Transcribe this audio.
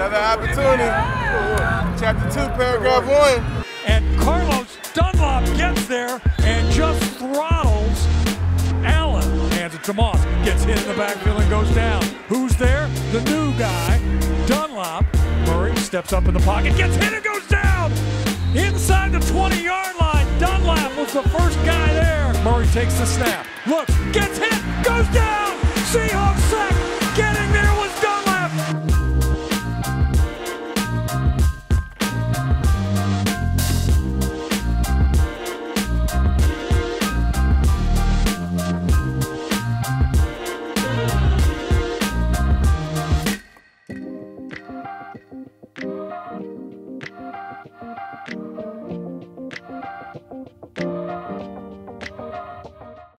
Another opportunity. Chapter 2, paragraph 1. And Carlos Dunlap gets there and just throttles Allen. Hands it to Moss. Gets hit in the backfield and goes down. Who's there? The new guy, Dunlap. Murray steps up in the pocket, gets hit and goes down. Inside the 20 yard line, Dunlap was the first guy there. Murray takes the snap, looks, gets hit, goes down. Seahawks sack, getting there